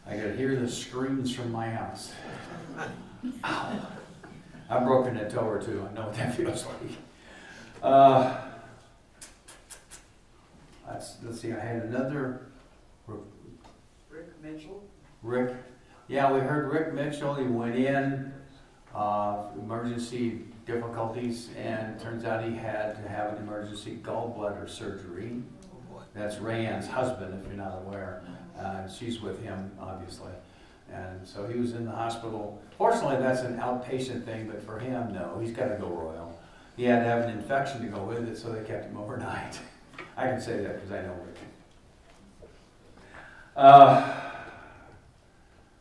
I could hear the screams from my house. Ow. I've broken a toe or two. I know what that feels like. Uh, let's, let's see, I had another Rick Mitchell. Rick. Yeah, we heard Rick Mitchell. He went in, uh, emergency difficulties, and turns out he had to have an emergency gallbladder surgery. That's Rayanne's husband, if you're not aware. Uh, she's with him, obviously. And so he was in the hospital. Fortunately, that's an outpatient thing, but for him, no, he's got to go royal. He had to have an infection to go with it, so they kept him overnight. I can say that because I know Rick. Uh,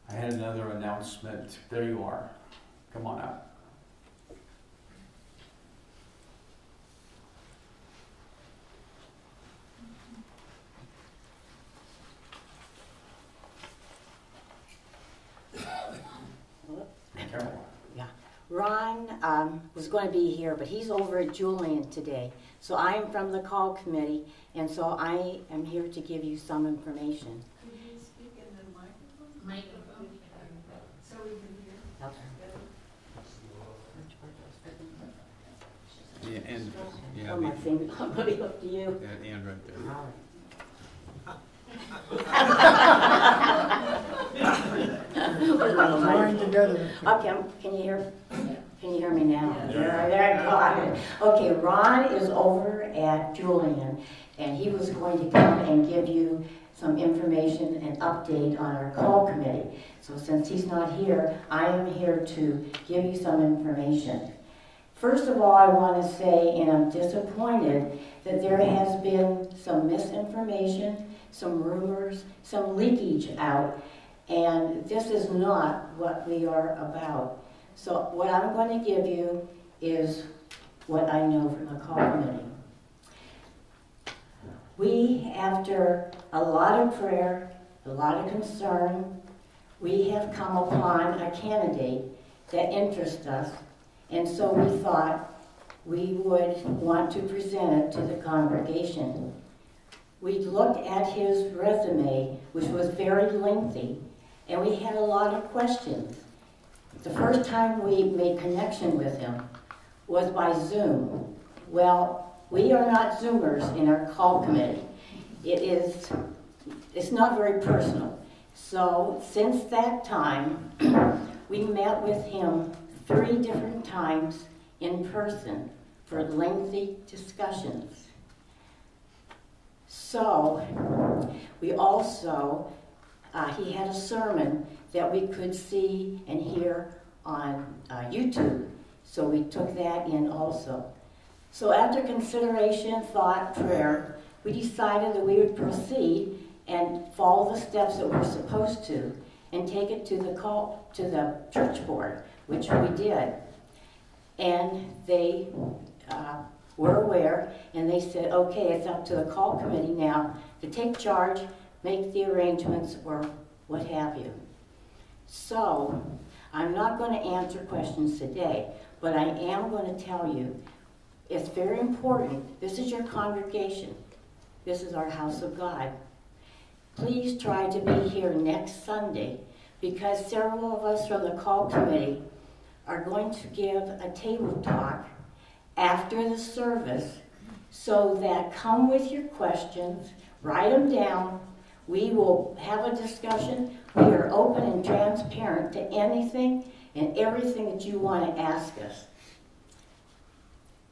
I had another announcement. There you are. Come on up. Be careful. Ron um, was going to be here, but he's over at Julian today. So I am from the call committee, and so I am here to give you some information. Could you speak in the microphone? Microphone. So we can hear. Yeah, and, yeah, Oh, my finger, I'm going to be up to you. that and right there. All Join together. Okay, can you hear, can you hear me now? There, there, God. Okay, Ron is over at Julian, and he was going to come and give you some information and update on our call committee. So since he's not here, I am here to give you some information. First of all, I want to say, and I'm disappointed, that there has been some misinformation, some rumors, some leakage out, and this is not what we are about. So what I'm going to give you is what I know from the call committee. We, after a lot of prayer, a lot of concern, we have come upon a candidate that interests us, and so we thought we would want to present it to the congregation. We looked at his resume, which was very lengthy, and we had a lot of questions. The first time we made connection with him was by Zoom. Well, we are not Zoomers in our call committee. It is, it's not very personal. So since that time, we met with him three different times in person for lengthy discussions. So, we also, uh, he had a sermon that we could see and hear on uh, YouTube. So we took that in also. So after consideration, thought, prayer, we decided that we would proceed and follow the steps that we're supposed to and take it to the call to the church board, which we did. And they uh, were aware, and they said, okay, it's up to the call committee now to take charge, make the arrangements, or what have you. So, I'm not going to answer questions today, but I am going to tell you it's very important. This is your congregation, this is our house of God. Please try to be here next Sunday because several of us from the call committee are going to give a table talk after the service So that come with your questions, write them down. We will have a discussion. We are open and transparent to anything and everything that you want to ask us.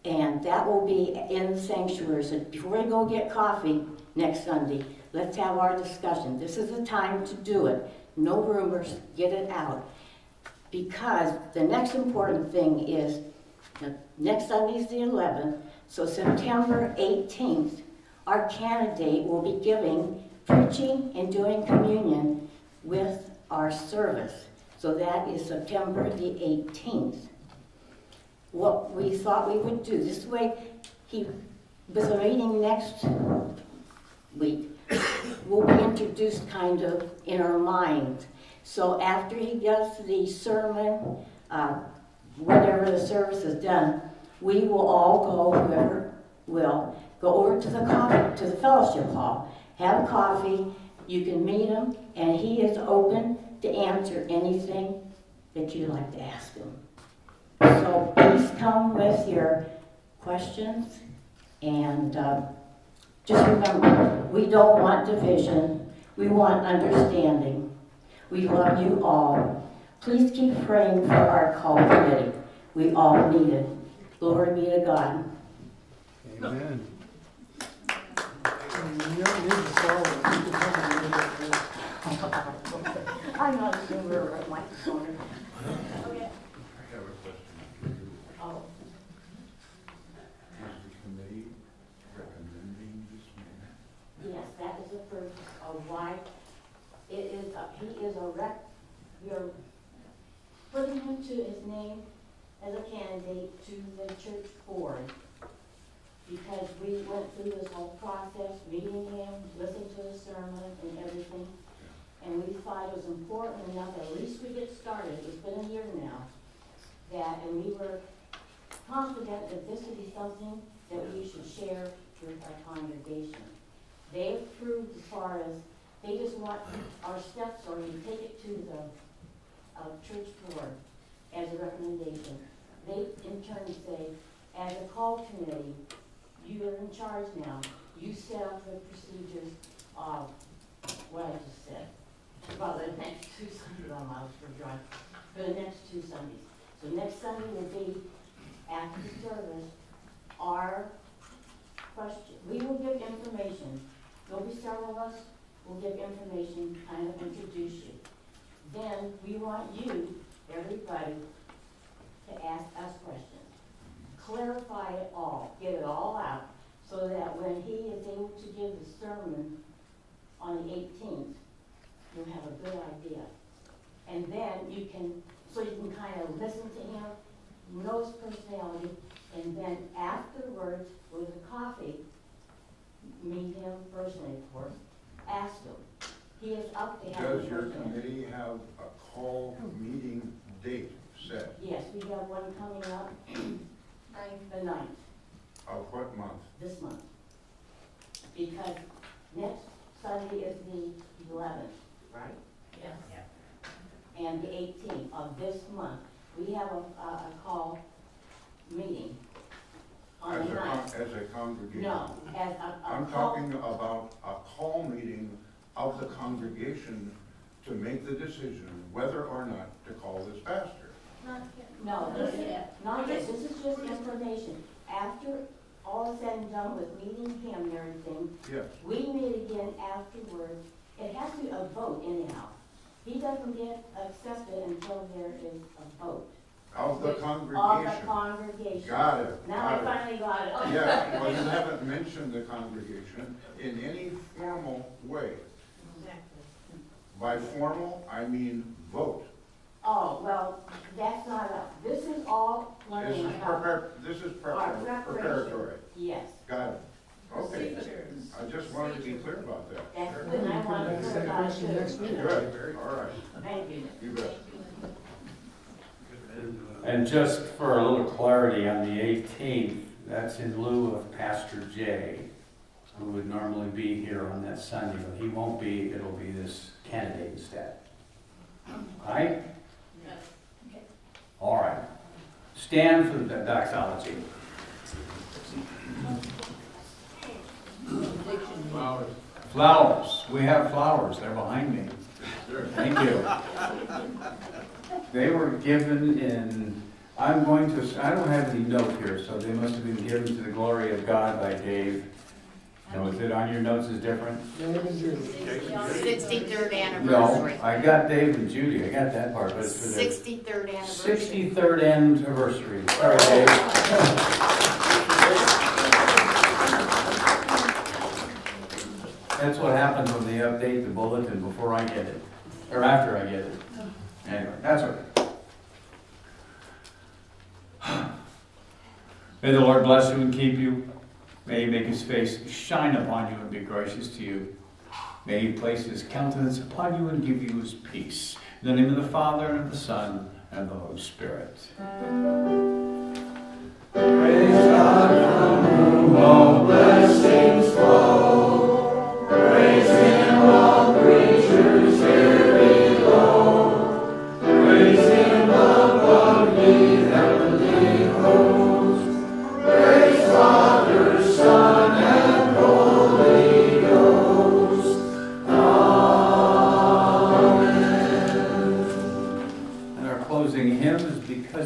And that will be in the sanctuary. So before we go get coffee next Sunday, let's have our discussion. This is the time to do it. No rumors, get it out. Because the next important thing is, next Sunday is the 11th, so September 18th, our candidate will be giving, preaching and doing communion with our service. So that is September the 18th what we thought we would do. This way, he, with the meeting next week, will be introduced kind of in our mind. So after he does the sermon, uh, the service is done, we will all go, whoever will, go over to the coffee, to the fellowship hall, have coffee, you can meet him, and he is open to answer anything that you'd like to ask him. So please come with your questions and uh, just remember, we don't want division. We want understanding. We love you all. Please keep praying for our call committee. We all need it. Glory be to God. Amen. You don't need to solve it. You can tell me later. I'm not a mover of my corner. Okay. I have a question for you. Oh, Is the committee recommending this man? yes, that is the purpose of why it is, a- he is a rec, you're putting him to his name as a candidate to the church board. Because we went through this whole process, meeting him, listening to the sermon and everything. And we thought it was important enough, at least we get started, it's been a year now, that, and we were confident that this would be something that we should share with our congregation. They approved as far as, they just want our steps, or you take it to the, uh, church board as a recommendation. They in turn say, as a call committee, you are in charge now. You set up the procedures of what I just said. Well, out for drive, for the next two Sundays. So next Sunday will be after the service, our question, we will give information. There'll be several of us, will give information, kind of introduce you. Then we want you, everybody, to ask us questions. Clarify it all, get it all out, so that when he is able to give the sermon on the eighteenth, you'll have a good idea. And then you can, so you can kind of listen to him, know his personality, and then afterwards, with a coffee, meet him personally, of course, ask him. He is up to having. Does your questions. committee have a call meeting date set? Yes, we have one coming up, the ninth, Of what month? this month. Because next Sunday is the eleventh, right? Yes. And the eighteenth of this month, we have a, a, a call meeting on As the a, con- ninth. as a congregation? No, as a, a I'm call- talking about a call meeting of the congregation to make the decision whether or not to call this pastor. No, this is, not yet, this is just information. After all is said and done with meeting him and everything, Yes. we meet again afterwards. It has to be a vote anyhow. He doesn't get accepted until there is a vote. Of the Of the congregation. congregation. Got it, Now I got it. finally got it. Yeah, well, you haven't mentioned the congregation in any formal way. Exactly. By formal, I mean vote. Oh, well, that's not a, this is all This learning is about. prepar, this is Our prepar- preparation. preparatory. Yes, Got it. Okay. I just wanted to be clear about that. that's good, I want to Next put about it question next too. week. Good, all right, Thank you. you bet. And just for a little clarity, on the 18th, that's in lieu of Pastor Jay, who would normally be here on that Sunday, but he won't be, it'll be this candidate instead. All right? All right. Stand for the doxology. Flowers. Flowers. We have flowers. They're behind me. Thank you. They were given in, I'm going to, I don't have any note here, so they must have been given to the glory of God by Dave. Now, is it on your notes is different? And Judy. No. I got Dave and Judy. I got that part, but it's for the Sixty-third anniversary. sixty-third anniversary. Sorry, Dave. That's what happens when they update the bulletin before I get it, or after I get it. Anyway, that's okay. May the Lord bless you and keep you. May he make his face shine upon you and be gracious to you. May he place his countenance upon you and give you his peace. In the name of the Father, and of the Son, and the Holy Spirit. Praise God from whom all blessings flow.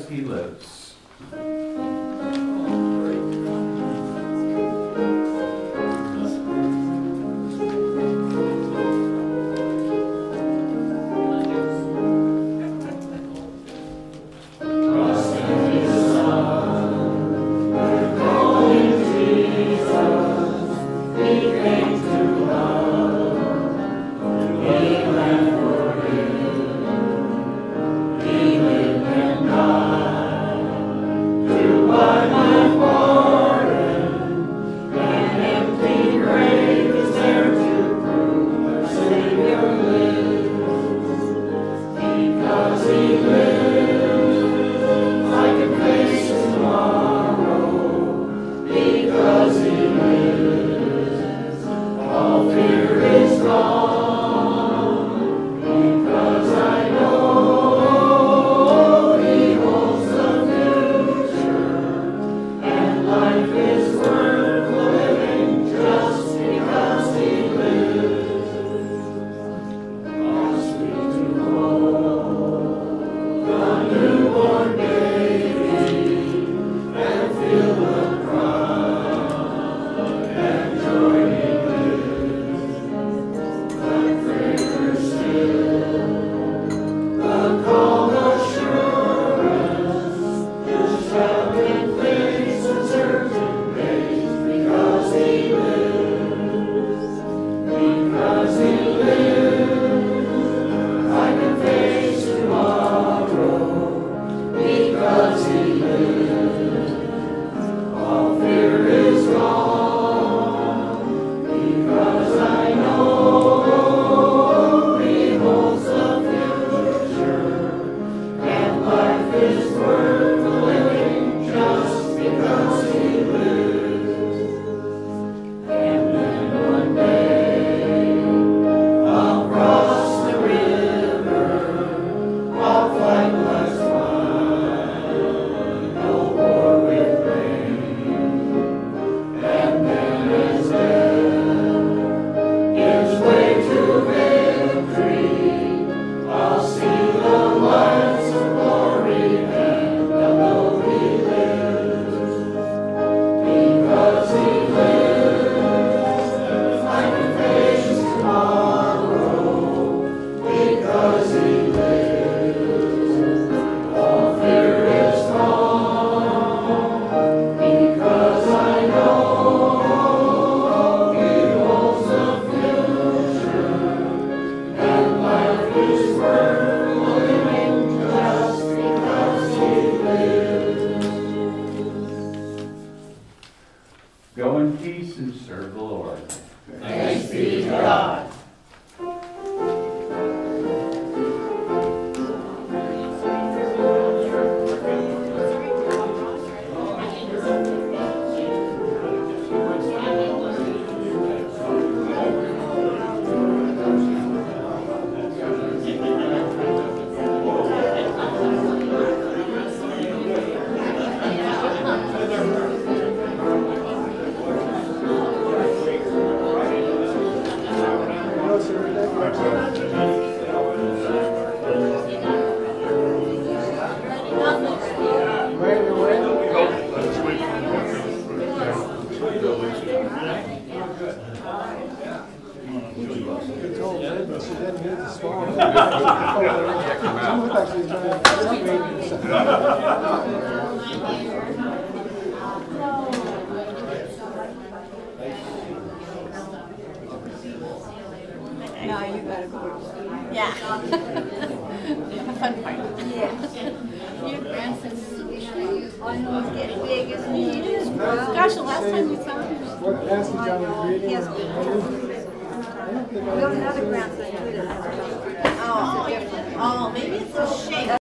He Lives.